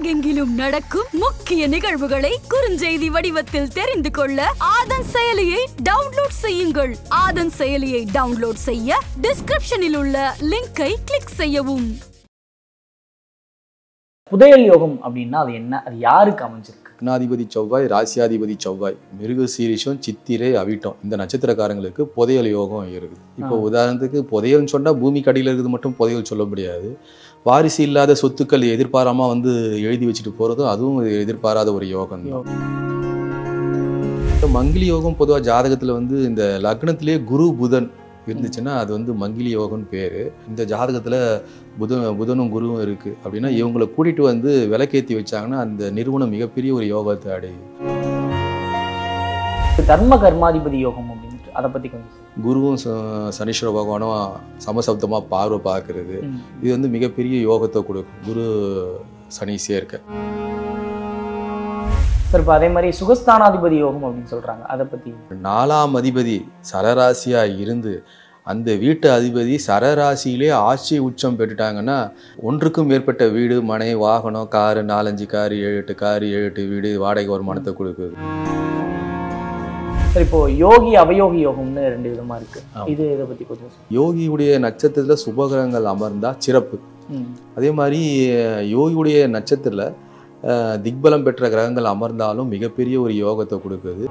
உலகெங்கிலும் நடக்கும் முக்கிய நிகழ்வுகளை குறுஞ்செய்தி வடிவத்தில் தெரிந்து கொள்ள ஆதன் செயலியை டவுன்லோட் செய்யுங்கள். ஆதன் செயலியை டவுன்லோட் செய்ய டிஸ்கிரிப்ஷனில் உள்ள லிங்கை கிளிக் செய்யவும். புதையல் யோகம் அப்படின்னா அது என்ன? அது யாருக்கு அமைஞ்சிருக்கு? லக்னாதிபதி செவ்வாய் ராசியாதிபதி செவ்வாய் மிருக சீரிஷம் சித்திரை அவிட்டம் இந்த நட்சத்திரக்காரங்களுக்கு புதையல் யோகம் இருக்குது. இப்போ. உதாரணத்துக்கு புதையல்னு சொன்னா பூமி கடியில் இருக்குது மட்டும் புதையல் சொல்ல முடியாது. வாரிசு இல்லாத சொத்துக்கள் எதிர்பாராம வந்து எழுதி வச்சுட்டு போகிறதும் அதுவும் எதிர்பாராத ஒரு யோகம் தான். மங்கிலி யோகம் பொதுவாக ஜாதகத்தில் வந்து இந்த லக்னத்திலேயே குரு புதன் இருந்துச்சுன்னா அது வந்து மங்கிலி யோகம்னு பேர். இந்த ஜாதகத்தில் புதன் புதனும் குருவும் இருக்குது அப்படின்னா இவங்களை கூட்டிகிட்டு வந்து விலக்கேற்றி வச்சாங்கன்னா அந்த நிறுவனம் மிகப்பெரிய ஒரு யோகத்தை அடையுது தர்ம கர்மாதிபதி யோகம் அப்படின்ட்டு அதை பற்றி கொஞ்சம் குருவும் சனீஸ்வர பகவானும் சமசப்தமா பார்வை பார்க்கறது. இது வந்து மிகப்பெரிய யோகத்தை கொடுக்கும். குரு சனி சேர்க்க சார் இப்போ அதே மாதிரி சுகஸ்தானாதிபதி யோகம் அப்படின்னு சொல்றாங்க. அதை பத்தி. நாலாம் அதிபதி சரராசியா இருந்து அந்த வீட்டு அதிபதி சரராசியிலே ஆட்சி உச்சம் பெற்றுட்டாங்கன்னா ஒன்றுக்கும் மேற்பட்ட வீடு மனை வாகனம் காரு நாலஞ்சு காரு ஏழு எட்டு காரு ஏழு எட்டு வீடு வாடகை வருமானத்தை கொடுக்குது. சார் இப்போ யோகி அவயோகி யோகம்னு ரெண்டு விதமா இருக்கு. இது இதை பத்தி கொஞ்சம். யோகியுடைய நட்சத்திரத்துல சுபகிரகங்கள் அமர்ந்தா சிறப்பு. அதே மாதிரி யோகியுடைய நட்சத்திரத்துல திக்பலம் பெற்ற கிரகங்கள் அமர்ந்தாலும் மிகப்பெரிய ஒரு யோகத்தை கொடுக்குது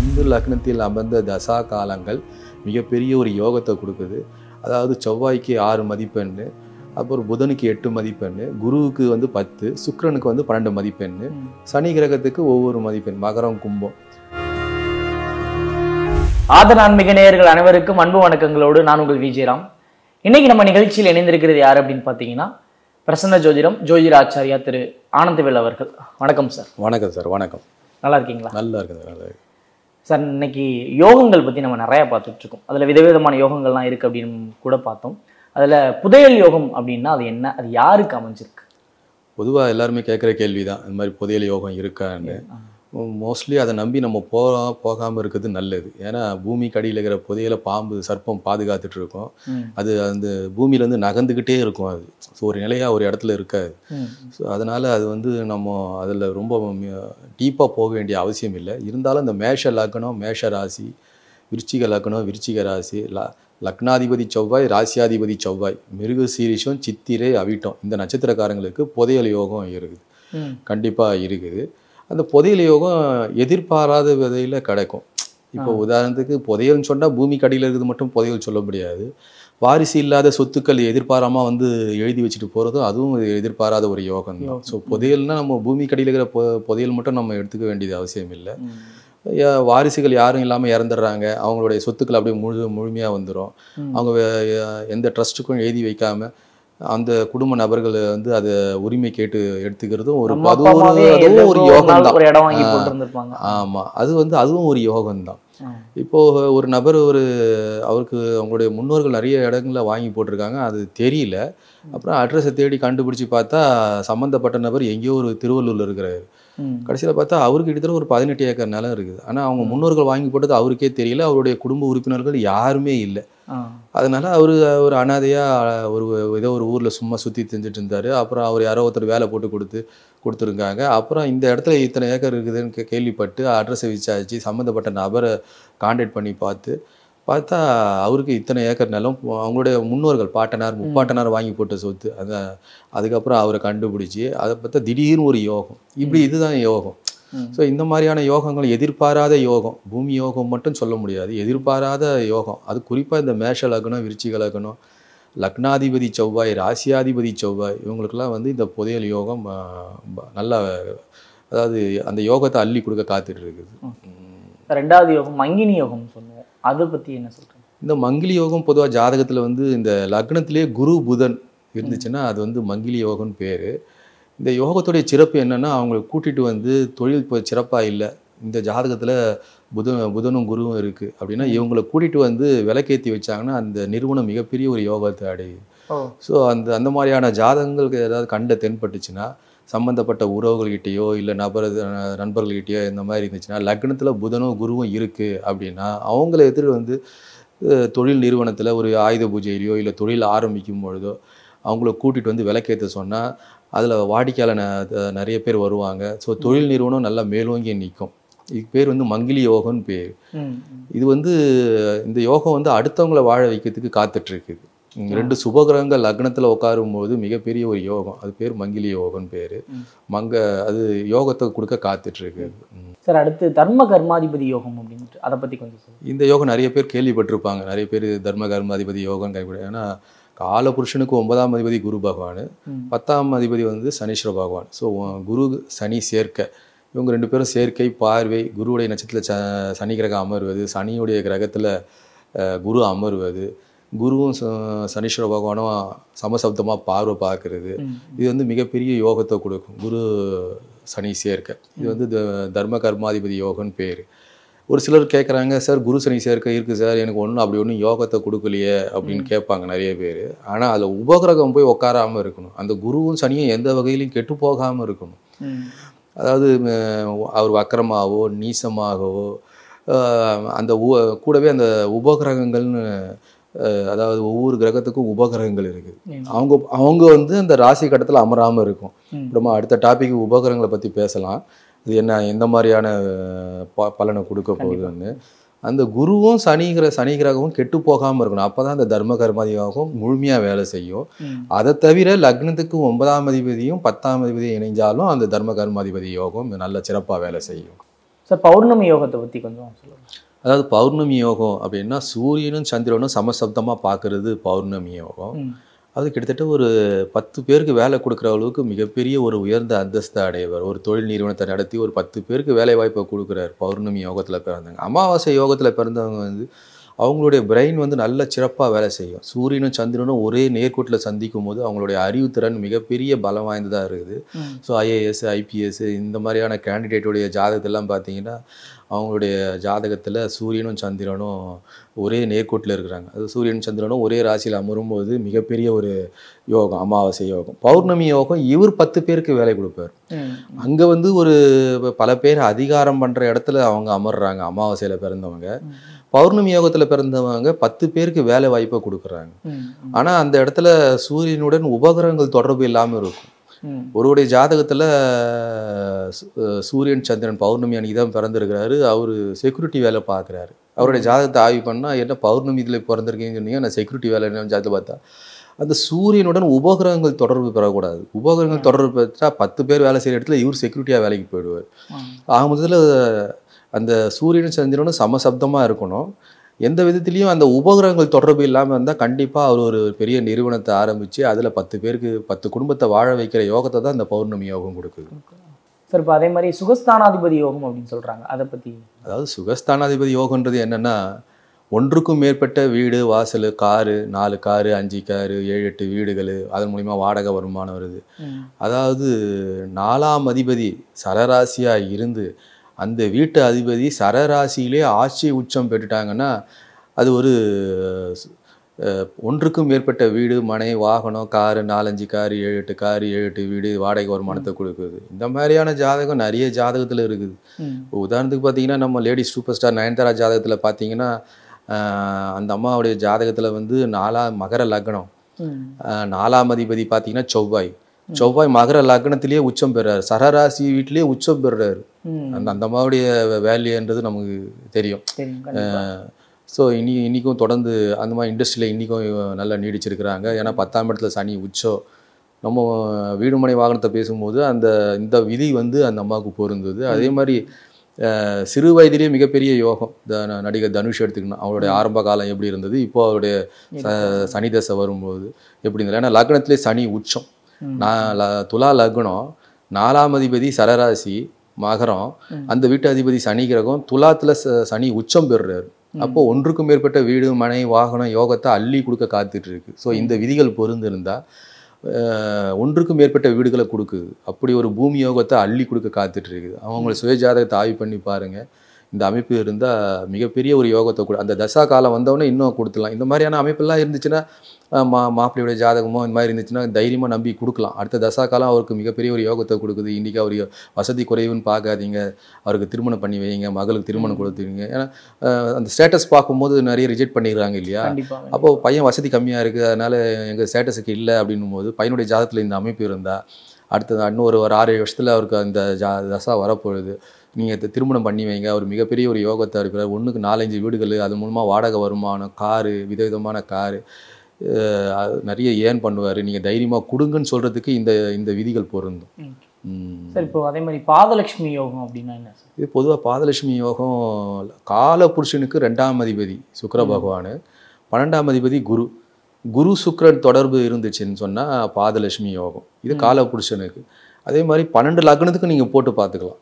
இந்து லக்னத்தில் அமர்ந்த தசா காலங்கள் மிகப்பெரிய ஒரு யோகத்தை கொடுக்குது அதாவது செவ்வாய்க்கு ஆறு மதிப்பெண்ணு அப்புறம் புதனுக்கு எட்டு மதிப்பெண்ணு குருவுக்கு வந்து பத்து சுக்கிரனுக்கு வந்து பன்னெண்டு மதிப்பெண்ணு ம். சனி கிரகத்துக்கு ஒவ்வொரு மதிப்பெண் மகரம் கும்பம். ஆதர் ஆன்மீக நேயர்கள் அனைவருக்கும் அன்பு வணக்கங்களோடு நான் உங்கள் விஜயராம் இன்னைக்கு நம்ம நிகழ்ச்சியில் இணைந்திருக்கிறது யார் அப்படின்னு பார்த்தீங்கன்னா பிரசன்ன ஜோதிடம் ஜோதிட ஆச்சாரியா திரு ஆனந்தவேல் அவர்கள். வணக்கம் சார். வணக்கம் சார். வணக்கம். நல்லா இருக்கீங்களா? நல்லா இருக்குது நல்லா இருக்கு சார் இன்னைக்கு யோகங்கள் பற்றி நம்ம நிறைய பார்த்துட்டு இருக்கோம். அதில் விதவிதமான யோகங்கள்லாம் இருக்கு அப்படின்னு கூட பார்த்தோம். அதில் புதையல் யோகம் அப்படின்னா அது என்ன? அது யாருக்கு அமைஞ்சிருக்கு? பொதுவாக எல்லாருமே கேட்குற கேள்வி தான் இந்த மாதிரி புதையல் யோகம் இருக்கான்னு. மோஸ்ட்லி அதை நம்பி நம்ம போ போகாமல் இருக்கிறது நல்லது. ஏன்னா பூமி கடியில் இருக்கிற புதையலை பாம்பு சர்ப்பம் பாதுகாத்துட்டு இருக்கோம். அது அந்த பூமியிலேருந்து நகர்ந்துக்கிட்டே இருக்கும் அது. ஸோ ஒரு நிலையாக ஒரு இடத்துல இருக்காது. ஸோ அதனால் அது வந்து நம்ம அதில் ரொம்ப டீப்பாக போக வேண்டிய அவசியம் இல்லை. இருந்தாலும் இந்த மேஷ லக்னம் மேஷ ராசி விருச்சிக லக்னம் விருச்சிக ராசி ல லக்னாதிபதி செவ்வாய் ராசியாதிபதி செவ்வாய். மிருக சீரிஷம் சித்திரை அவிட்டம். இந்த நட்சத்திரக்காரங்களுக்கு புதையல் யோகம் இருக்குது. கண்டிப்பாக இருக்குது. அந்த புதையல் யோகம் எதிர்பாராத விதையில் கிடைக்கும். இப்போ உதாரணத்துக்கு புதையல்னு சொன்னால் பூமி கடியில் இருக்குது மட்டும் புதையல் சொல்ல முடியாது. வாரிசு இல்லாத சொத்துக்கள் எதிர்பாராம வந்து எழுதி வச்சுட்டு போகிறதும் அதுவும் எதிர்பாராத ஒரு யோகம். தான். ஸோ புதையல்னா நம்ம பூமி கடியில் இருக்கிற புதையல் மட்டும் நம்ம எடுத்துக்க வேண்டியது அவசியம் இல்லை. வாரிசுகள் யாரும் இல்லாமல் இறந்துடுறாங்க. அவங்களுடைய சொத்துக்கள் அப்படியே முழு முழுமையாக வந்துடும். அவங்க எந்த ட்ரஸ்ட்டுக்கும் எழுதி வைக்காம அந்த குடும்ப நபர்கள் வந்து அதை உரிமை கேட்டு எடுத்துக்கிறதும் ஒரு அதுவும் ஒரு யோகம் தான் ஒரு இடம் வாங்கி ஆ. போட்டிருந்திருப்பாங்க. ஆமா. அது வந்து அதுவும் ஒரு யோகம் தான். இப்போ ஒரு நபர் ஒரு அவருக்கு அவங்களுடைய முன்னோர்கள் நிறைய இடங்கள்ல வாங்கி போட்டிருக்காங்க. அது தெரியல. அப்புறம் அட்ரஸை தேடி கண்டுபிடிச்சு பார்த்தா சம்மந்தப்பட்ட நபர் எங்கேயோ ஒரு திருவள்ளூர்ல இருக்கிறாரு. கடைசியில் பார்த்தா அவருக்கு கிட்டத்தட்ட ஒரு பதினெட்டு ஏக்கர் நிலம் இருக்குது. ஆனால் அவங்க முன்னோர்கள் வாங்கி போட்டது அவருக்கே தெரியல. அவருடைய குடும்ப உறுப்பினர்கள் யாருமே இல்லை. அதனால அவர் ஒரு அனாதையாக ஒரு ஏதோ ஒரு ஊரில் சும்மா சுற்றி தெரிஞ்சுட்டு இருந்தார். அப்புறம் அவர் யாரோ ஒருத்தர் வேலை போட்டு கொடுத்து கொடுத்துருக்காங்க. அப்புறம் இந்த இடத்துல இத்தனை ஏக்கர் இருக்குதுன்னு கேள்விப்பட்டு அட்ரஸை விசாரிச்சு சம்மந்தப்பட்ட நபரை காண்டாக்ட் பண்ணி பார்த்து பார்த்தா அவருக்கு இத்தனை ஏக்கர் நிலம். அவங்களுடைய முன்னோர்கள் பாட்டனார் முப்பாட்டனார் வாங்கி போட்ட சொத்து. அதை அதுக்கப்புறம் அவரை கண்டுபிடிச்சி அதை பார்த்தா திடீர்னு ஒரு யோகம். இப்படி இதுதான் யோகம். ஸோ இந்த மாதிரியான யோகங்கள் எதிர்பாராத யோகம். பூமி யோகம் மட்டும் சொல்ல முடியாது. எதிர்பாராத யோகம். அது குறிப்பாக இந்த மேஷ லக்னம் விருச்சிக லக்னம் லக்னாதிபதி செவ்வாய் ராசியாதிபதி செவ்வாய் இவங்களுக்கெல்லாம் வந்து இந்த புதையல் யோகம் நல்லா அதாவது அந்த யோகத்தை அள்ளி கொடுக்க காத்துட்டு இருக்குது. ரெண்டாவது யோகம் மங்கினி யோகம் சொல்லுவோம் அதை பத்தி என்ன சொல்றீங்க? இந்த மங்கிலி யோகம் பொதுவாக ஜாதகத்தில் வந்து இந்த லக்னத்திலே குரு புதன் இருந்துச்சுன்னா அது வந்து மங்கிலி யோகம்னு பேர். இந்த யோகத்துடைய சிறப்பு என்னன்னா அவங்களை கூட்டிட்டு வந்து தொழில் இப்போ சிறப்பாக இல்லை இந்த ஜாதகத்தில் புதன் புதனும் குருவும் இருக்குது அப்படின்னா இவங்களை கூட்டிட்டு வந்து விளக்கேற்றி வச்சாங்கன்னா அந்த நிறுவனம் மிகப்பெரிய ஒரு யோகத்தை அடையுது ஸோ அந்த அந்த மாதிரியான ஜாதகங்களுக்கு ஏதாவது கண்ட தென்பட்டுச்சுன்னா சம்மந்தப்பட்ட உறவுகள்கிட்டயோ இல்லை நபர் நண்பர்கள்கிட்டயோ இந்த மாதிரி இருந்துச்சுன்னா லக்னத்தில் புதனும் குருவும் இருக்குது அப்படின்னா அவங்கள எதிர் வந்து தொழில் நிறுவனத்தில் ஒரு ஆயுத பூஜையிலையோ இல்லை தொழில் ஆரம்பிக்கும் பொழுதோ அவங்கள கூட்டிகிட்டு வந்து விளக்கேற்ற சொன்னால் அதில் வாடிக்கையாளர் ந- நிறைய பேர் வருவாங்க. ஸோ தொழில் நிறுவனம் நல்லா மேலோங்கி நிற்கும் இதுக்கு பேர் வந்து மங்கிலி யோகம்னு பேர். இது வந்து இந்த யோகம் வந்து அடுத்தவங்கள வாழ வைக்கிறதுக்கு இங்க ரெண்டு சுபகிரகங்கள் லக்னத்தில் உட்காரும்போது மிகப்பெரிய ஒரு யோகம். அது பேர் மங்கிலி யோகம்னு பேர். மங்க அது யோகத்தை கொடுக்க காத்துட்டு இருக்கு ம். சார் அடுத்து தர்ம கர்மாதிபதி யோகம் அப்படின்ட்டு அதை பத்தி கொஞ்சம் இந்த யோகம் நிறைய பேர் கேள்விப்பட்டிருப்பாங்க. நிறைய பேர் தர்ம கர்மாதிபதி யோகம் கைவிட. ஏன்னா காலபுருஷனுக்கு ஒன்பதாம் அதிபதி குரு பகவான். பத்தாம் அதிபதி வந்து சனீஸ்வர பகவான். ஸோ குரு சனி சேர்க்கை. இவங்க ரெண்டு பேரும் சேர்க்கை பார்வை குருவுடைய நட்சத்திரத்தில் ச சனி கிரகம் அமர்வது சனியுடைய கிரகத்தில் குரு அமர்வது குருவும் சனீஸ்வர பகவானும் சமசப்தமாக பார்வை பார்க்கறது. இது வந்து மிகப்பெரிய யோகத்தை கொடுக்கும். குரு சனி சேர்க்கை இது வந்து தர்ம கர்மாதிபதி யோகம்னு பேர். ஒரு சிலர் கேட்குறாங்க சார் குரு சனி சேர்க்கை இருக்குது சார். எனக்கு ஒன்றும் அப்படி ஒன்றும் யோகத்தை கொடுக்கலையே. அப்படின்னு கேட்பாங்க நிறைய பேர். ஆனால் அதில் உபகிரகம் போய் உட்காராமல் இருக்கணும். அந்த குருவும் சனியும் எந்த வகையிலையும் கெட்டு போகாமல் இருக்கணும். அதாவது அவர் வக்கரமாகவோ நீசமாகவோ அந்த கூடவே அந்த உபகிரகங்கள்னு அதாவது ஒவ்வொரு கிரகத்துக்கும் உபகிரகங்கள் இருக்குது. அவங்க அவங்க வந்து அந்த ராசி கட்டத்தில் அமராமல் இருக்கும். நம்ம அடுத்த டாபிக் உபகிரகங்களை பற்றி பேசலாம். இது என்ன எந்த மாதிரியான ப பலனை கொடுக்க போகுதுன்னு. அந்த குருவும் சனிகிற சனி கிரகமும் கெட்டு போகாமல் இருக்கணும். அப்போ தான் அந்த தர்ம கர்மாதியாகவும் முழுமையாக வேலை செய்யும். அதை தவிர லக்னத்துக்கு ஒன்பதாம் அதிபதியும் பத்தாம் அதிபதியும் இணைஞ்சாலும் அந்த தர்ம கர்மாதிபதி யோகம் நல்ல சிறப்பாக வேலை செய்யும். சார் பௌர்ணமி யோகத்தை பத்தி கொஞ்சம் சொல்லுங்க. அதாவது பௌர்ணமி யோகம் அப்படின்னா சூரியனும் சந்திரனும் சமசப்தமாக பார்க்கறது பௌர்ணமி யோகம். அது கிட்டத்தட்ட ஒரு பத்து பேருக்கு வேலை கொடுக்குற அளவுக்கு மிகப்பெரிய ஒரு உயர்ந்த அந்தஸ்தை அடையவர். ஒரு தொழில் நிறுவனத்தை நடத்தி ஒரு பத்து பேருக்கு வேலை வாய்ப்பை கொடுக்குறார் பௌர்ணமி யோகத்தில் பிறந்தவங்க. அமாவாசை யோகத்தில் பிறந்தவங்க வந்து அவங்களுடைய பிரெயின் வந்து நல்ல சிறப்பாக வேலை செய்யும். சூரியனும் சந்திரனும் ஒரே நேர்கோட்டில் சந்திக்கும் போது அவங்களுடைய அறிவுத்திறன் மிகப்பெரிய பலம் வாய்ந்ததாக இருக்குது. ஸோ ஐஏஎஸ் ஐபிஎஸ் இந்த மாதிரியான கேண்டிடேட்டுடைய ஜாதகத்தெல்லாம் பார்த்தீங்கன்னா அவங்களுடைய ஜாதகத்தில் சூரியனும் சந்திரனும் ஒரே நேர்கோட்டில் இருக்கிறாங்க அது சூரியன் சந்திரனும் ஒரே ராசியில் அமரும்போது மிகப்பெரிய ஒரு யோகம் அமாவாசை யோகம் பௌர்ணமி யோகம் இவர் பத்து பேருக்கு வேலை கொடுப்பார். அங்கே வந்து ஒரு பல பேர் அதிகாரம் பண்ணுற இடத்துல அவங்க அமர்றாங்க அமாவாசையில் பிறந்தவங்க. பௌர்ணமி யோகத்தில் பிறந்தவங்க பத்து பேருக்கு வேலை வாய்ப்பை கொடுக்குறாங்க. ஆனால் அந்த இடத்துல சூரியனுடன் உபகரணங்கள் தொடர்பு இல்லாமல் இருக்கும். ஒருவருடைய ஜாதகத்தில் சூரியன் சந்திரன் பௌர்ணமி அன்னைக்கு தான் பிறந்திருக்கிறாரு. அவர் செக்யூரிட்டி வேலை பார்க்குறாரு. அவருடைய ஜாதகத்தை ஆய்வு பண்ணால் என்ன பௌர்ணமி இதில் பிறந்திருக்கீங்கன்னு சொன்னீங்க நான் செக்யூரிட்டி வேலை என்ன ஜாதகத்தை பார்த்தா அந்த சூரியனுடன் உபகிரகங்கள் தொடர்பு பெறக்கூடாது. உபகிரகங்கள் தொடர்பு பெற்றா பத்து பேர் வேலை செய்கிற இடத்துல இவர் செக்யூரிட்டியாக வேலைக்கு போயிடுவார். ஆக முதல்ல அந்த சூரியனும் சந்திரனும் சமசப்தமாக இருக்கணும். எந்த விதத்துலேயும் அந்த உபகிரகங்கள் தொடர்பு இல்லாமல் இருந்தால் கண்டிப்பாக அவர் ஒரு பெரிய நிறுவனத்தை ஆரம்பித்து அதில் பத்து பேருக்கு பத்து குடும்பத்தை வாழ வைக்கிற யோகத்தை தான் இந்த பௌர்ணமி யோகம் கொடுக்குது. சார் இப்போ அதே மாதிரி சுகஸ்தானாதிபதி யோகம் அப்படின்னு சொல்றாங்க. அதை பத்தி அதாவது சுகஸ்தானாதிபதி யோகன்றது என்னென்னா ஒன்றுக்கும் மேற்பட்ட வீடு வாசல் காரு நாலு காரு அஞ்சு காரு ஏழு எட்டு வீடுகள் அதன் மூலிமா வாடகை வருமானம் வருது. அதாவது நாலாம் அதிபதி சரராசியாக இருந்து அந்த வீட்டு அதிபதி சரராசியிலே ஆட்சி உச்சம் பெற்றுட்டாங்கன்னா அது ஒரு ஒன்றுக்கும் மேற்பட்ட வீடு மனை வாகனம் காரு நாலஞ்சு காரு ஏழு எட்டு காரு ஏழு எட்டு வீடு வாடகை வருமானத்தை கொடுக்குது. இந்த மாதிரியான ஜாதகம் நிறைய ஜாதகத்தில் இருக்குது. உதாரணத்துக்கு பார்த்தீங்கன்னா நம்ம லேடி சூப்பர் ஸ்டார் நயன்தாரா ஜாதகத்தில் பார்த்தீங்கன்னா அந்த அம்மாவுடைய ஜாதகத்தில் வந்து நாலாம் மகர லக்னம். நாலாம் அதிபதி பார்த்தீங்கன்னா செவ்வாய். செவ்வாய் மகர லக்னத்திலேயே உச்சம் பெறாரு. சரராசி வீட்டிலேயே உச்சம் பெறுறாரு. அந்த அந்த அம்மாவுடைய வேல்யூன்றது நமக்கு தெரியும். ஸோ இனி இன்றைக்கும் தொடர்ந்து அந்த மாதிரி இண்டஸ்ட்ரியில் இன்றைக்கும் நல்லா நீடிச்சிருக்கிறாங்க. ஏன்னா பத்தாம் இடத்துல சனி உச்சம் நம்ம வீடு மனை வாகனத்தை பேசும்போது அந்த இந்த விதி வந்து அந்த அம்மாவுக்கு பொருந்தது. அதே மாதிரி சிறு வயதிலேயே மிகப்பெரிய யோகம். த நடிகர் தனுஷ் எடுத்துக்கணும். அவருடைய ஆரம்ப காலம் எப்படி இருந்தது? இப்போ அவருடைய சனி தசை வரும்போது எப்படி இருந்தது? ஏன்னா லக்னத்திலே சனி உச்சம். நான் துலா லக்னம் நாலாம் அதிபதி சரராசி மகரம் அந்த வீட்டு அதிபதி சனி கிரகம் துலாத்துல ச- சனி உச்சம் பெறுறாரு. அப்போ ஒன்றுக்கும் மேற்பட்ட வீடு மனை வாகனம் யோகத்தை அள்ளி கொடுக்க காத்துட்டு இருக்கு ஸோ இந்த விதிகள் பொருந்திருந்தா ஒன்றுக்கும் மேற்பட்ட வீடுகளை கொடுக்குது. அப்படி ஒரு பூமி யோகத்தை அள்ளி கொடுக்க காத்துட்டு இருக்குது அவங்கள சுயஜாதகத்தை ஆய்வு பண்ணி பாருங்க. இந்த அமைப்பு இருந்தால் மிகப்பெரிய ஒரு யோகத்தை கொடு அந்த தசா காலம் வந்தவொடனே இன்னும் கொடுத்துடலாம். இந்த மாதிரியான அமைப்பெல்லாம் இருந்துச்சுன்னா மா மாப்பிள்ளையோட ஜாதகமோ இந்த மாதிரி இருந்துச்சுன்னா தைரியமாக நம்பி கொடுக்கலாம். அடுத்த தசா காலம் அவருக்கு மிகப்பெரிய ஒரு யோகத்தை கொடுக்குது. இன்றைக்கி அவர் வசதி குறைவுன்னு பார்க்காதீங்க. அவருக்கு திருமணம் பண்ணி வைங்க. மகளுக்கு திருமணம் கொடுத்துருங்க. ஏன்னா அந்த ஸ்டேட்டஸ் பார்க்கும்போது நிறைய ரிஜெக்ட் பண்ணிடுறாங்க இல்லையா? கண்டிப்பா அப்போ பையன் வசதி கம்மியாக இருக்குது அதனால் எங்கள் ஸ்டேட்டஸுக்கு இல்லை அப்படின்னும் போது பையனுடைய ஜாதகத்தில் இந்த அமைப்பு இருந்தால் அடுத்தது இன்னும் ஒரு ஆறு வருஷத்தில் அவருக்கு அந்த ஜா தசா வரப்போகுது. நீங்கள் திருமணம் பண்ணி வைங்க. அவர் மிகப்பெரிய ஒரு யோகத்தை இருக்கிறார். ஒன்றுக்கு நாலஞ்சு வீடுகள் அது மூலமாக வாடகை வருமானம் காரு விதவிதமான காரு. நிறைய ஏர்ன் பண்ணுவார். நீங்கள் தைரியமாக கொடுங்கன்னு சொல்கிறதுக்கு இந்த இந்த விதிகள் பொருந்தும். சார் இப்போ அதே மாதிரி பாதலட்சுமி யோகம் அப்படின்னா என்ன இது பொதுவாக பாதலட்சுமி யோகம் கால புருஷனுக்கு ரெண்டாம் அதிபதி சுக்கிர பகவான் பன்னெண்டாம் அதிபதி குரு. குரு சுக்கிரன் தொடர்பு இருந்துச்சுன்னு சொன்னால் பாதலட்சுமி யோகம். இது கால புருஷனுக்கு. அதே மாதிரி பன்னெண்டு லக்னத்துக்கு நீங்கள் போட்டு பார்த்துக்கலாம்.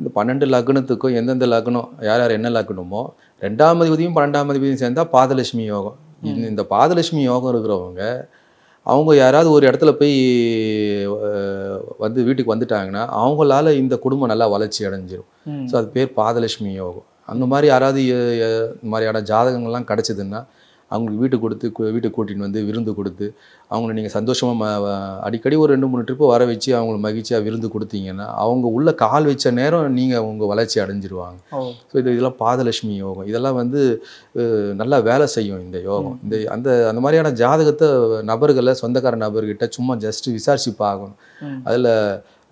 இந்த பன்னெண்டு லக்னத்துக்கும் எந்தெந்த லக்னம் யார் யார் என்ன லக்னமோ ரெண்டாம் அதிபதியும் பன்னெண்டாம் அதிபதியும் சேர்ந்தா பாதலட்சுமி யோகம். இந்த பாதலட்சுமி யோகம் இருக்கிறவங்க அவங்க யாராவது ஒரு இடத்துல போய் வந்து வீட்டுக்கு வந்துட்டாங்கன்னா அவங்களால இந்த குடும்பம் நல்லா வளர்ச்சி அடைஞ்சிரும். ம். ஸோ அது பேர் பாதலட்சுமி யோகம். அந்த மாதிரி யாராவது இந்த மாதிரியான ஜாதகங்கள்லாம் கிடச்சிதுன்னா அவங்களுக்கு வீட்டுக்கு கொடுத்து வீட்டுக்கு கூட்டின்னு வந்து விருந்து கொடுத்து அவங்கள நீங்கள் சந்தோஷமாக அடிக்கடி ஒரு ரெண்டு மூணு ட்ரிப்பு வர வச்சு அவங்கள மகிழ்ச்சியாக விருந்து கொடுத்தீங்கன்னா அவங்க உள்ள கால் வச்ச நேரம் நீங்கள் உங்கள் வளர்ச்சி அடைஞ்சிருவாங்க. ஸோ இது இதெல்லாம் பாதலட்சுமி யோகம். இதெல்லாம் வந்து நல்லா வேலை செய்யும் இந்த யோகம். இந்த அந்த அந்த மாதிரியான ஜாதகத்தை நபர்களை சொந்தக்கார நபர்கிட்ட சும்மா ஜஸ்ட் விசாரிச்சு பார்க்கணும். அதில்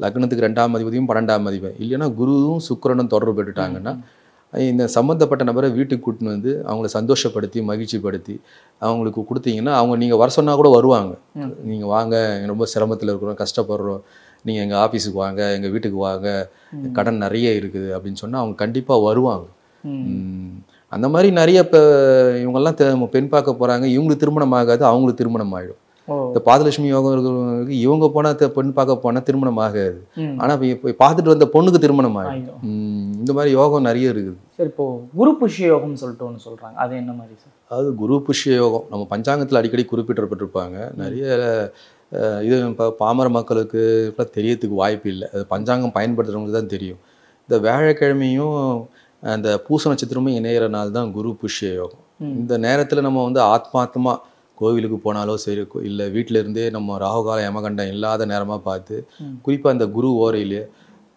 லக்னத்துக்கு ரெண்டாம் அதிபதியும் பன்னெண்டாம் அதிபதி. இல்லைன்னா குருவும் சுக்கிரனும் தொடர்பு பெற்றுட்டாங்கன்னா இந்த சம்மந்தப்பட்ட நபரை வீட்டுக்கு கூட்டின்னு வந்து அவங்கள சந்தோஷப்படுத்தி மகிழ்ச்சிப்படுத்தி அவங்களுக்கு கொடுத்தீங்கன்னா அவங்க நீங்கள் வர சொன்னால் கூட வருவாங்க. நீங்கள் வாங்க ரொம்ப சிரமத்தில் இருக்கிறோம் கஷ்டப்படுறோம். நீங்கள் எங்கள் ஆஃபீஸுக்கு வாங்க எங்கள் வீட்டுக்கு வாங்க. கடன் நிறைய இருக்குது அப்படின்னு சொன்னால் அவங்க கண்டிப்பாக வருவாங்க. அந்த மாதிரி நிறைய இப்போ இவங்கெல்லாம் பெண் பார்க்க போகிறாங்க இவங்களுக்கு திருமணம் ஆகாது அவங்களுக்கு திருமணம் ஆகிடும் இந்த பாதலட்சுமி யோகம் இருக்கிறவங்களுக்கு இவங்க போனால் பெண் பார்க்க போனால் திருமணம் ஆகாது. ஆனால் இப்போ பார்த்துட்டு வந்த பொண்ணுக்கு திருமணம் ஆகிடும் இந்த மாதிரி யோகம் நிறைய இருக்குது. சார் இப்போ குரு புஷ்ய யோகம்னு சொல்லிட்டு ஒன்று சொல்றாங்க. அது என்ன மாதிரி சார்? அதாவது குரு புஷ்ய யோகம். நம்ம பஞ்சாங்கத்தில் அடிக்கடி குறிப்பிடப்பட்டிருப்பாங்க நிறைய இது இப்போ பாமர மக்களுக்கு இப்பெல்லாம் தெரியறதுக்கு வாய்ப்பு இல்லை. அது பஞ்சாங்கம் பயன்படுத்துறவங்களுக்கு தான் தெரியும். இந்த வியாழக்கிழமையும் அந்த பூச நட்சத்திரமும் இணையிற நாள் தான் குரு புஷ்ய யோகம். இந்த நேரத்தில் நம்ம வந்து ஆத்மார்த்தமா கோவிலுக்கு போனாலோ சரி இல்லை வீட்டில இருந்தே நம்ம ராகுகால யமகண்டம் இல்லாத நேரமாக பார்த்து. குறிப்பாக அந்த குரு ஓரையிலையோ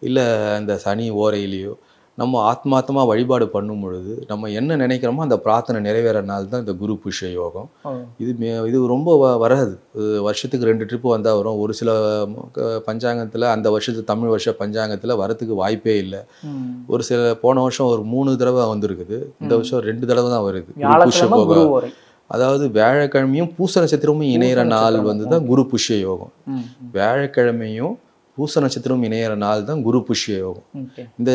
இல்லை அந்த சனி ஓரையிலையோ நம்ம ஆத்மார்த்தமாக வழிபாடு பண்ணும் பொழுது நம்ம என்ன நினைக்கிறோமோ அந்த பிரார்த்தனை நிறைவேற நாள் தான் இந்த குரு புஷ்ய யோகம். இது இது ரொம்ப வராது வருஷத்துக்கு ரெண்டு ட்ரிப்பு வந்தால் வரும். ஒரு சில பஞ்சாங்கத்தில் அந்த வருஷத்து தமிழ் வருஷ பஞ்சாங்கத்தில் வரத்துக்கு வாய்ப்பே இல்லை. ஒரு சில போன வருஷம் ஒரு மூணு தடவை வந்திருக்குது. இந்த வருஷம் ரெண்டு தடவை தான் வருது. வியாழக்கிழமை யோகம். அதாவது வியாழக்கிழமையும் பூச நட்சத்திரமும் இணையிற நாள் வந்து தான் குரு புஷ்ய யோகம். வியாழக்கிழமையும் பூச நட்சத்திரமும் இணையிற நாள் தான் குரு புஷ்ய யோகம். இந்த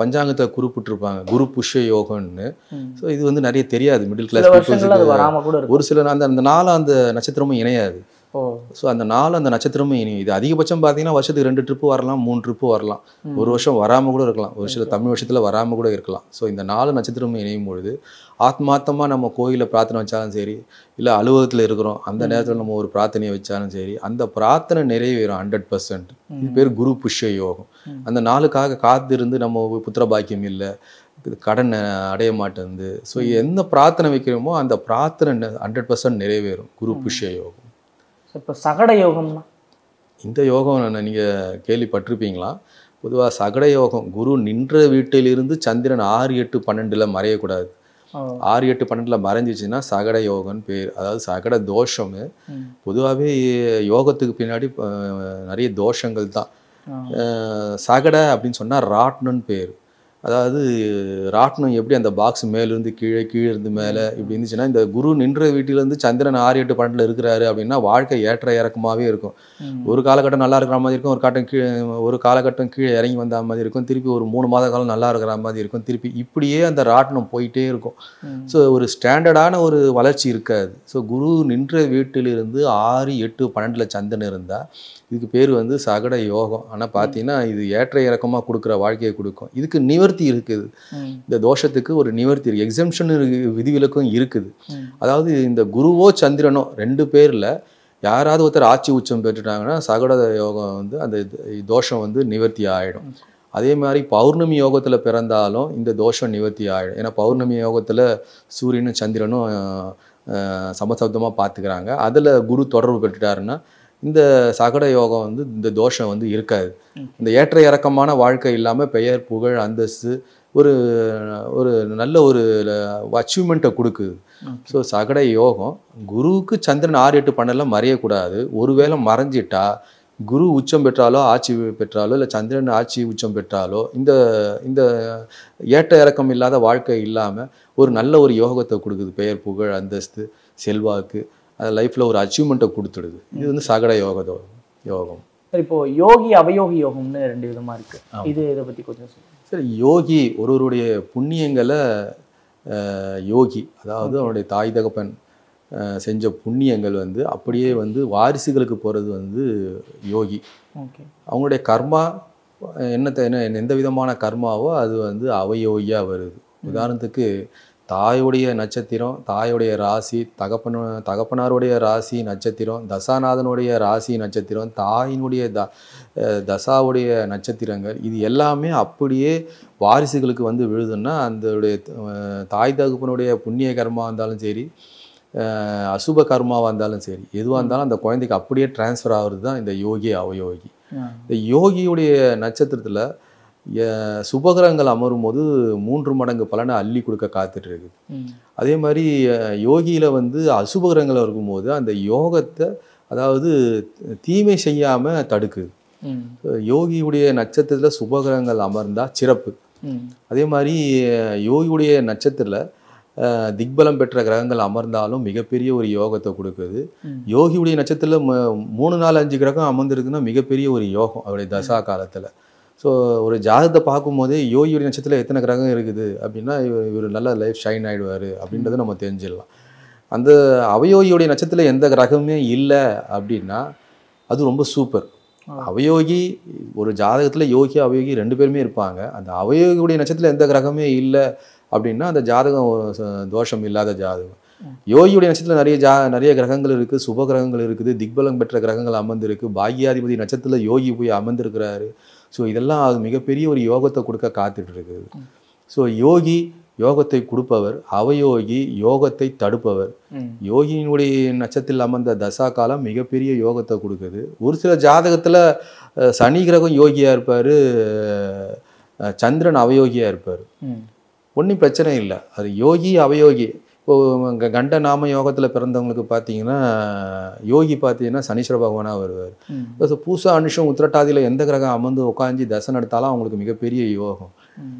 பஞ்சாங்கத்தை குறிப்பிட்டிருப்பாங்க. குரு புஷ்ய யோகம்னு. ஸோ இது வந்து நிறைய தெரியாது மிடில் கிளாஸ் ஒரு சில அந்த அந்த நாள் அந்த நட்சத்திரமும் இணையாது. ஸோ அந்த நாள் அந்த நட்சத்திரமும் இணையும் இது அதிகபட்சம் பார்த்தீங்கன்னா வருஷத்துக்கு ரெண்டு ட்ரிப்பு வரலாம் மூணு ட்ரிப்பு வரலாம். ஒரு வருஷம் வராமல் கூட இருக்கலாம். ஒரு சில தமிழ் வருஷத்தில் வராமல் கூட இருக்கலாம். ஸோ இந்த நாலு நட்சத்திரமும் இணையும் பொழுது ஆத்மார்த்தமாக நம்ம கோயிலில் பிரார்த்தனை வச்சாலும் சரி இல்லை அலுவலகத்தில் இருக்கிறோம் அந்த நேரத்தில் நம்ம ஒரு பிரார்த்தனையை வச்சாலும் சரி அந்த பிரார்த்தனை நிறைவேறும் ஹண்ட்ரட் பர்சன்ட் இது பேர் குரு புஷ்ய யோகம். அந்த நாளுக்காக காத்திருந்து நம்ம புத்திர பாக்கியம் இல்லை கடன் அடைய மாட்டேங்குது. ஸோ எந்த பிரார்த்தனை வைக்கிறோமோ அந்த பிரார்த்தனை ஹண்ட்ரட் பர்சன்ட் நிறைவேறும் குரு புஷ்ய யோகம். இப்போ சகட யோகம்னா? இந்த யோகம் நீங்கள் கேள்விப்பட்டிருப்பீங்களா? பொதுவாக சகட யோகம் குரு நின்ற வீட்டிலிருந்து சந்திரன் ஆறு எட்டு பன்னெண்டில் மறையக்கூடாது. ஆறு எட்டு பன்னெண்டில் மறைஞ்சிச்சுன்னா சகட யோகம்னு பேர். அதாவது சகட தோஷம். பொதுவாகவே யோகத்துக்கு பின்னாடி நிறைய தோஷங்கள் தான். சகட அப்படின்னு சொன்னால் ராட்னம்னு பேர். அதாவது ராட்னம் எப்படி அந்த பாக்ஸ் மேலேருந்து கீழே கீழே இருந்து மேலே இப்படி இருந்துச்சுன்னா இந்த குரு நின்ற வீட்டிலேருந்து சந்திரன் ஆறு எட்டு பன்னெண்டில் இருக்கிறாரு அப்படின்னா வாழ்க்கை ஏற்ற இறக்கமாகவே இருக்கும். ஒரு காலகட்டம் நல்லா இருக்கிற மாதிரி இருக்கும் ஒரு காட்டம் கீழே ஒரு காலகட்டம் கீழே இறங்கி வந்த மாதிரி இருக்கும் திருப்பி ஒரு மூணு மாத காலம் நல்லா இருக்கிற மாதிரி இருக்கும் திருப்பி இப்படியே அந்த ராட்டினம் போயிட்டே இருக்கும். ஸோ ஒரு ஸ்டாண்டர்டான ஒரு வளர்ச்சி இருக்காது. ஸோ குரு நின்ற வீட்டிலிருந்து ஆறு எட்டு பன்னெண்டில் சந்திரன் இருந்தால் இதுக்கு பேர் வந்து சகட யோகம். ஆனால் பார்த்தீங்கன்னா இது ஏற்ற இறக்கமாக கொடுக்குற வாழ்க்கையை கொடுக்கும். இதுக்கு நிவர்த்தி இருக்குது. இந்த தோஷத்துக்கு ஒரு நிவர்த்தி இருக்குது எக்ஸம்ஷன் விதிவிலக்கும் இருக்குது. அதாவது இந்த குருவோ சந்திரனோ ரெண்டு பேரில் யாராவது ஒருத்தர் ஆட்சி உச்சம் பெற்றுட்டாங்கன்னா சகட யோகம் வந்து அந்த தோஷம் வந்து நிவர்த்தி ஆகிடும் அதே மாதிரி பௌர்ணமி யோகத்தில் பிறந்தாலும் இந்த தோஷம் நிவர்த்தி ஆகிடும் ஏன்னா பௌர்ணமி யோகத்தில் சூரியனும் சந்திரனும் சமசப்தமாக பார்த்துக்கிறாங்க. அதில் குரு தொடர்பு பெற்றுட்டாருன்னா இந்த சகட யோகம் வந்து இந்த தோஷம் வந்து இருக்காது. இந்த ஏற்ற இறக்கமான வாழ்க்கை இல்லாமல் பெயர் புகழ் அந்தஸ்து ஒரு ஒரு நல்ல ஒரு அச்சீவ்மெண்ட்டை கொடுக்குது. ஸோ சகட யோகம் குருவுக்கு சந்திரன் ஆறு எட்டு பண்ணலாம் மறையக்கூடாது. ஒருவேளை மறைஞ்சிட்டா குரு உச்சம் பெற்றாலோ ஆட்சி பெற்றாலோ இல்லை சந்திரன் ஆட்சி உச்சம் பெற்றாலோ இந்த இந்த ஏற்ற இறக்கம் இல்லாத வாழ்க்கை இல்லாமல் ஒரு நல்ல ஒரு யோகத்தை கொடுக்குது. பெயர் புகழ் அந்தஸ்து செல்வாக்கு. அது லைஃப்பில் ஒரு அச்சீவ்மெண்ட்டை கொடுத்துடுது. இது வந்து சகட யோகதோ யோகம். சார் இப்போ யோகி அவயோகி யோகம்னு ரெண்டு விதமா இருக்கு. இது இதை பத்தி கொஞ்சம் சரி யோகி ஒருவருடைய புண்ணியங்களை யோகி அதாவது அவனுடைய தாய் தகப்பன் செஞ்ச புண்ணியங்கள் வந்து அப்படியே வந்து வாரிசுகளுக்கு போகிறது வந்து யோகி. ஓகே. அவங்களுடைய கர்மா என்னத்த என்ன எந்த விதமான கர்மாவோ அது வந்து அவயோகியாக வருது. உதாரணத்துக்கு தாயுடைய நட்சத்திரம் தாயுடைய ராசி தகப்பன தகப்பனாருடைய ராசி நட்சத்திரம் தசாநாதனுடைய ராசி நட்சத்திரம் தாயினுடைய த தசாவுடைய நட்சத்திரங்கள் இது எல்லாமே அப்படியே வாரிசுகளுக்கு வந்து விழுதுன்னா அந்த தாய் தகப்பனுடைய புண்ணிய கர்மா இருந்தாலும் சரி அசுப கர்மாவாக இருந்தாலும் சரி எதுவாக இருந்தாலும் அந்த குழந்தைக்கு அப்படியே டிரான்ஸ்ஃபர் ஆகுறது தான் இந்த யோகி அவயோகி. இந்த யோகியுடைய நட்சத்திரத்தில் சுபகிரகங்கள் அமரும் போது மூன்று மடங்கு பலனை அள்ளி கொடுக்க காத்துட்டு இருக்கு அதே மாதிரி யோகியில வந்து அசுபகிரகங்கள் இருக்கும்போது அந்த யோகத்தை அதாவது தீமை செய்யாம தடுக்குது யோகியுடைய நட்சத்திரத்தில் சுபகிரகங்கள் அமர்ந்தா சிறப்பு. அதே மாதிரி யோகியுடைய நட்சத்திரத்தில் திக்பலம் பெற்ற கிரகங்கள் அமர்ந்தாலும் மிகப்பெரிய ஒரு யோகத்தை கொடுக்குது. யோகியுடைய நட்சத்திரத்தில் மூணு நாலு அஞ்சு கிரகம் அமர்ந்திருக்குன்னா மிகப்பெரிய ஒரு யோகம் அவருடைய தசா காலத்தில். ஸோ ஒரு ஜாதகத்தை பார்க்கும்போதே யோகியுடைய நட்சத்திரத்தில் எத்தனை கிரகம் இருக்குது? அப்படின்னா இவர் இவர் நல்ல லைஃப் ஷைன் ஆயிடுவாரு. அப்படின்றத நம்ம தெரிஞ்சிடலாம். அந்த அவயோகியுடைய நட்சத்திரத்தில் எந்த கிரகமே இல்லை அப்படின்னா அது ரொம்ப சூப்பர். அவயோகி ஒரு ஜாதகத்தில் யோகி அவயோகி ரெண்டு பேருமே இருப்பாங்க. அந்த அவயோகியுடைய நட்சத்திரத்தில் எந்த கிரகமே இல்லை அப்படின்னா அந்த ஜாதகம் தோஷம் இல்லாத ஜாதகம். யோகியுடைய நட்சத்திரத்தில் நிறைய ஜா நிறைய கிரகங்கள் இருக்குது சுப கிரகங்கள் இருக்குது. திக்பலம் பெற்ற கிரகங்கள் அமர்ந்திருக்கு. பாக்யாதிபதி நட்சத்திரத்தில் யோகி போய் அமர்ந்திருக்கிறாரு. ஸோ இதெல்லாம் அது மிகப்பெரிய ஒரு யோகத்தை கொடுக்க காத்துட்டு இருக்குது ஸோ யோகி யோகத்தை கொடுப்பவர் அவயோகி யோகத்தை தடுப்பவர். யோகியினுடைய நட்சத்திரத்தில் அமர்ந்த தசா காலம் மிகப்பெரிய யோகத்தை கொடுக்குது. ஒரு சில ஜாதகத்தில் சனி கிரகம் யோகியா இருப்பார் சந்திரன் அவயோகியா இருப்பார். ஒன்றும் பிரச்சனை இல்லை. அது யோகி அவயோகி. இப்போ கண்ட நாம யோகத்தில் பிறந்தவங்களுக்கு பார்த்தீங்கன்னா யோகி பார்த்தீங்கன்னா சனீஸ்வர பகவானாக வருவார். இப்போ பூசா அனுஷம் உத்திரட்டாதியில் எந்த கிரகம் அமர்ந்து உட்காந்து தசை நடத்தாலும் அவங்களுக்கு மிகப்பெரிய யோகம்.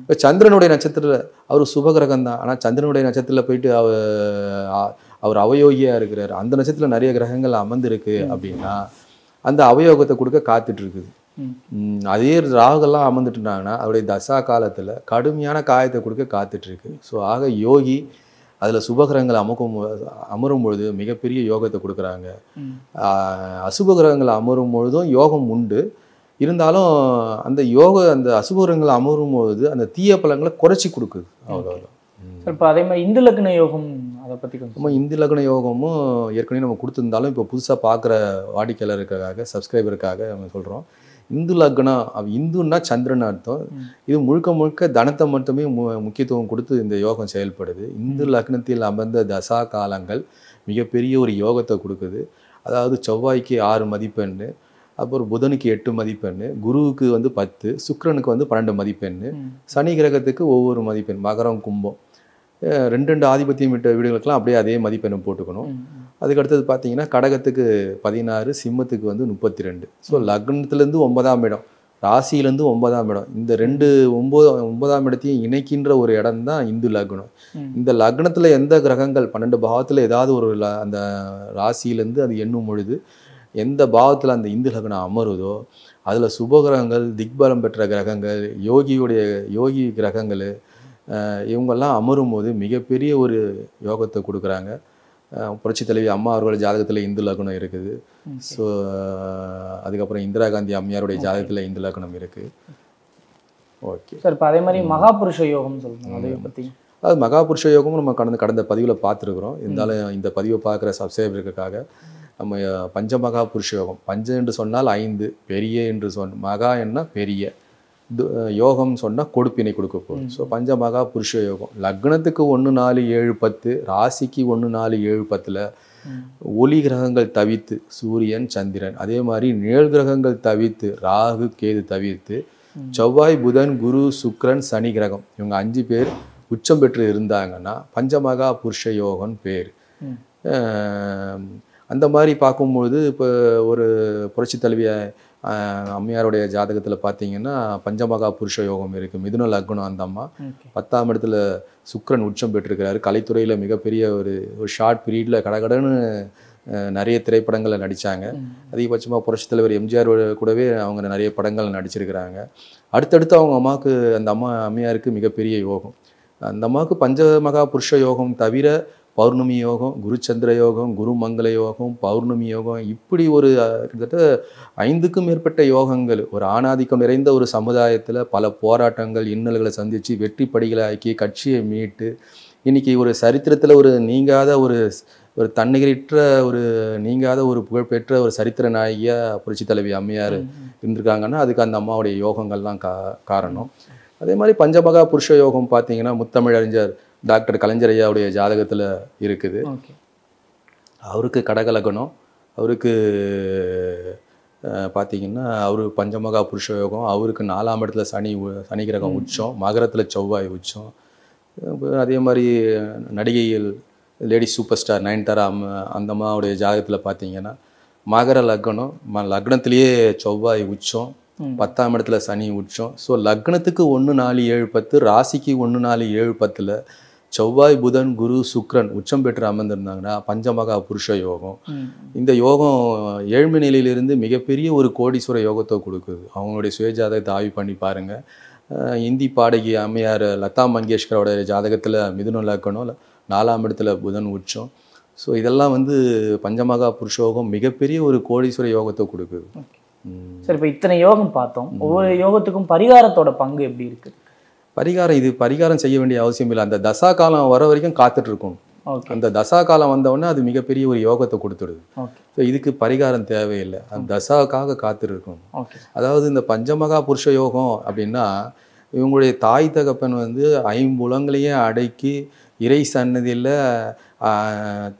இப்போ சந்திரனுடைய நட்சத்திரத்தில் அவர் சுப கிரகம் தான் ஆனால் சந்திரனுடைய நட்சத்திரத்தில் போயிட்டு அவ அ- அவர் அவயோகியாக இருக்கிறார். அந்த நட்சத்திரத்தில் நிறைய கிரகங்கள் அமர்ந்திருக்கு அப்படின்னா அந்த அவயோகத்தை கொடுக்க காத்துட்டு இருக்குது அதே ராகுலாம் அமர்ந்துட்டுனாங்கன்னா அவருடைய தசா காலத்தில் கடுமையான காயத்தை கொடுக்க காத்துட்டு இருக்கு ஸோ ஆக யோகி அதில் சுபகிரகங்கள் அமுக்கும் அமரும் பொழுது மிகப்பெரிய யோகத்தை கொடுக்குறாங்க. ஆஹ், அசுப கிரகங்கள் அமரும் பொழுதும் யோகம் உண்டு. இருந்தாலும் அந்த யோக அந்த அசுபகிரகங்கள் அமரும் பொழுது அந்த தீய பலன்களை குறைச்சி கொடுக்குது அவ்வளோதான் சார் இப்போ அதே மாதிரி இந்து லக்ன யோகம் அதை பத்தி கொஞ்சம் நம்ம இந்து லக்ன யோகமும் ஏற்கனவே நம்ம கொடுத்துருந்தாலும் இப்போ புதுசாக பார்க்குற வாடிக்கையாளருக்காக சப்ஸ்கிரைபருக்காக நம்ம சொல்கிறோம் இந்து லக்னம் இந்துன்னா சந்திரன் அர்த்தம். இது முழுக்க முழுக்க தனத்தை மட்டுமே மு- முக்கியத்துவம் கொடுத்து இந்த யோகம் செயல்படுது. இந்து லக்னத்தில் அமர்ந்த தசா காலங்கள் மிகப்பெரிய ஒரு யோகத்தை கொடுக்குது. அதாவது செவ்வாய்க்கு ஆறு மதிப்பெண் அப்புறம் புதனுக்கு எட்டு மதிப்பெண் குருவுக்கு வந்து பத்து சுக்கிரனுக்கு வந்து பன்னெண்டு மதிப்பெண் சனி கிரகத்துக்கு ஒவ்வொரு மதிப்பெண் மகரம் கும்பம். ரெண்டு ரெண்டு ஆதிபத்தியம் விட்ட வீடுகளுக்கெல்லாம் அப்படியே அதே மதிப்பெண்ணை போட்டுக்கணும். அதுக்கு அடுத்தது பார்த்தீங்கன்னா கடகத்துக்கு பதினாறு சிம்மத்துக்கு வந்து முப்பத்தி ரெண்டு ஸோ லக்னத்துலேருந்து ஒன்பதாம் இடம் ராசியிலேருந்து ஒன்பதாம் இடம். இந்த ரெண்டு ஒன்பது ஒன்பதாம் இடத்தையும் இணைக்கின்ற ஒரு இடம் தான் இந்து லக்னம். இந்த லக்னத்தில் எந்த கிரகங்கள் பன்னெண்டு பாவத்தில் ஏதாவது ஒரு அந்த ராசியிலேருந்து அது எண்ணும் பொழுது எந்த பாவத்தில் அந்த இந்து லக்னம் அமருதோ அதில் சுபகிரகங்கள் திக்பலம் பெற்ற கிரகங்கள் யோகியுடைய யோகி கிரகங்கள் இவங்கெல்லாம் அமரும் போது மிகப்பெரிய ஒரு யோகத்தை கொடுக்குறாங்க. புரட்சி தலைவி அம்மா அவர்கள் ஜாதகத்தில் இந்து லக்னம் இருக்குது. ஸோ அதுக்கப்புறம் இந்திரா காந்தி அம்மையாருடைய ஜாதகத்தில் இந்து லக்னம் இருக்குது ஓகே சார் இப்போ அதே மாதிரி மகாபுருஷ யோகம் சொல்லுங்க அதை பத்தி. அது மகாபுருஷ யோகமும் நம்ம கடந்த கடந்த பதிவில் பார்த்துருக்குறோம். இருந்தாலும் இந்த பதிவை பார்க்குற சப்ஸ்கிரைபருக்காக நம்ம அஹ், பஞ்சமகா புருஷ யோகம். பஞ்ச என்று சொன்னால் ஐந்து பெரிய என்று சொன்ன மகா என்ன? பெரிய. து- யோகம் சொன்னால் கொடுப்பினை கொடுக்க போகுது. ஸோ பஞ்சமகா புருஷ யோகம். லக்னத்துக்கு ஒன்று நாலு ஏழு பத்து ராசிக்கு ஒன்று நாலு ஏழு பத்தில் ஒளி கிரகங்கள் தவித்து சூரியன் சந்திரன். அதே மாதிரி நிழல் கிரகங்கள் தவித்து ராகு கேது தவிர்த்து செவ்வாய் புதன் குரு சுக்கிரன் சனி கிரகம். இவங்க அஞ்சு பேர் உச்சம் பெற்று இருந்தாங்கன்னா பஞ்சமகா புருஷ யோகம்னு பேர். அந்த மாதிரி பார்க்கும்பொழுது இப்போ ஒரு புரட்சி தலைவிய அம்மையாருடைய ஜாதகத்தில் பார்த்தீங்கன்னா பஞ்சமகா புருஷ யோகம் இருக்குது மிதுன லக்னம் அந்த அம்மா. பத்தாம் இடத்துல சுக்கிரன் உச்சம் பெற்றிருக்கிறாரு. கலைத்துறையில் மிகப்பெரிய ஒரு ஒரு ஷார்ட் பீரியடில் கடகடன்னு நிறைய திரைப்படங்களில் நடித்தாங்க அதிகபட்சமாக புரட்சித் தலைவர் எம்ஜிஆர் கூடவே அவங்க நிறைய படங்கள் நடிச்சிருக்கிறாங்க. அடுத்தடுத்து அவங்க அம்மாவுக்கு அந்த அம்மா அம்மையாருக்கு மிகப்பெரிய யோகம். அந்த அம்மாவுக்கு பஞ்சமகா புருஷ யோகம் தவிர பௌர்ணமி யோகம் குருச்சந்திர யோகம் குரு மங்கள யோகம் பௌர்ணமி யோகம் இப்படி ஒரு கிட்டத்தட்ட ஐந்துக்கும் மேற்பட்ட யோகங்கள் ஒரு ஆணாதிக்கம் நிறைந்த ஒரு சமுதாயத்தில் பல போராட்டங்கள் இன்னல்களை சந்தித்து வெற்றி படிகளை ஆக்கி கட்சியை மீட்டு இன்னைக்கு ஒரு சரித்திரத்தில் ஒரு நீங்காத ஒரு ஒரு தன்னிகரற்ற ஒரு நீங்காத ஒரு புகழ்பெற்ற ஒரு சரித்திர நாயகியா புரட்சி தலைவி அம்மையார் இருந்திருக்காங்கன்னா அதுக்கு அந்த அம்மாவுடைய யோகங்கள் தான் கா காரணம். அதே மாதிரி பஞ்சமகா புருஷ யோகம் பார்த்தீங்கன்னா முத்தமிழறிஞர் டாக்டர் கலைஞர் ஐயாவுடைய ஜாதகத்தில் இருக்குது. அவருக்கு கடகலகனம் அவருக்கு பார்த்தீங்கன்னா அவரு பஞ்சமகா புருஷ யோகம். அவருக்கு நாலாம் இடத்துல சனி சனி கிரகம் உச்சம். மகரத்தில் செவ்வாய் உச்சம். அதே மாதிரி நடிகைகள் லேடி சூப்பர் ஸ்டார் நயன்தாரா அம்ம- அந்த அம்மாவுடைய ஜாதகத்தில் பார்த்தீங்கன்னா மகர லக்னம் ம லக்னத்திலேயே செவ்வாய் உச்சம். பத்தாம் இடத்துல சனி உச்சம். ஸோ லக்னத்துக்கு ஒன்று நாலு ஏழு பத்து ராசிக்கு ஒன்று நாலு ஏழு பத்தில் செவ்வாய் புதன் குரு சுக்கிரன் உச்சம் பெற்று அமர்ந்திருந்தாங்கன்னா பஞ்சமகா புருஷ யோகம். இந்த யோகம் ஏழ்மை நிலையிலிருந்து மிகப்பெரிய ஒரு கோடீஸ்வர யோகத்தை கொடுக்குது. அவங்களுடைய சுயஜாதகத்தை ஆய்வு பண்ணி பாருங்க. அஹ் இந்தி பாடகி அம்மையார் லதா மங்கேஷ்கரோட ஜாதகத்தில் மிதுன லக்கணம் நாலாம் இடத்துல புதன் உச்சம். ஸோ இதெல்லாம் வந்து பஞ்சமகா புருஷ யோகம் மிகப்பெரிய ஒரு கோடீஸ்வர யோகத்தை கொடுக்குது. சரி இப்போ இத்தனை யோகம் பார்த்தோம். ஒவ்வொரு யோகத்துக்கும் பரிகாரத்தோட பங்கு எப்படி இருக்கு? பரிகாரம் இது பரிகாரம் செய்ய வேண்டிய அவசியம் இல்லை. அந்த தசா காலம் வர வரைக்கும் காத்துட்டு இருக்கணும் அந்த தசா காலம் வந்த உடனே அது மிகப்பெரிய ஒரு யோகத்தை கொடுத்துடுது. ஸோ இதுக்கு பரிகாரம் தேவையில்லை. அந்த தசாவுக்காக காத்திருக்கணும் அதாவது இந்த பஞ்சமகா புருஷ யோகம் அப்படின்னா இவங்களுடைய தாய் தகப்பன் வந்து ஐம்புலங்களையே அடக்கி இறை சன்னதியில்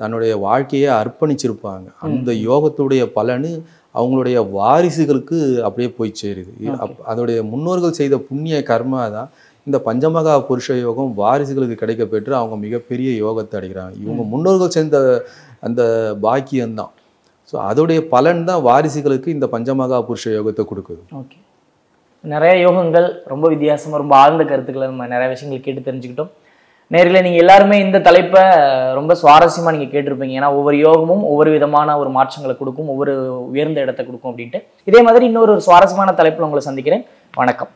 தன்னுடைய வாழ்க்கையை அர்ப்பணிச்சிருப்பாங்க. அந்த யோகத்துடைய பலனு அவங்களுடைய வாரிசுகளுக்கு அப்படியே போய் சேருது. அதோடைய முன்னோர்கள் செய்த புண்ணிய கர்மா தான் இந்த பஞ்சமகா புருஷ யோகம் வாரிசுகளுக்கு கிடைக்க பெற்று அவங்க மிகப்பெரிய யோகத்தை அடைகிறாங்க. இவங்க முன்னோர்கள் செஞ்ச அந்த பாக்கியம்தான் ஸோ அதோடைய பலன் தான் வாரிசுகளுக்கு இந்த பஞ்சமகா புருஷ யோகத்தை கொடுக்குது. ஓகே நிறைய யோகங்கள் ரொம்ப வித்தியாசமா ரொம்ப ஆழ்ந்த கருத்துக்களை நம்ம நிறைய விஷயங்கள் கேட்டு தெரிஞ்சுக்கிட்டோம். நேர்களே நீங்க எல்லாருமே இந்த தலைப்பை ரொம்ப சுவாரஸ்யமா நீங்க கேட்டிருப்பீங்க. ஏன்னா ஒவ்வொரு யோகமும் ஒவ்வொரு விதமான ஒரு மாற்றங்களை கொடுக்கும் ஒவ்வொரு உயர்ந்த இடத்தை கொடுக்கும் அப்படின்ட்டு. இதே மாதிரி இன்னொரு சுவாரஸ்யமான தலைப்புல உங்களை சந்திக்கிறேன். வணக்கம்.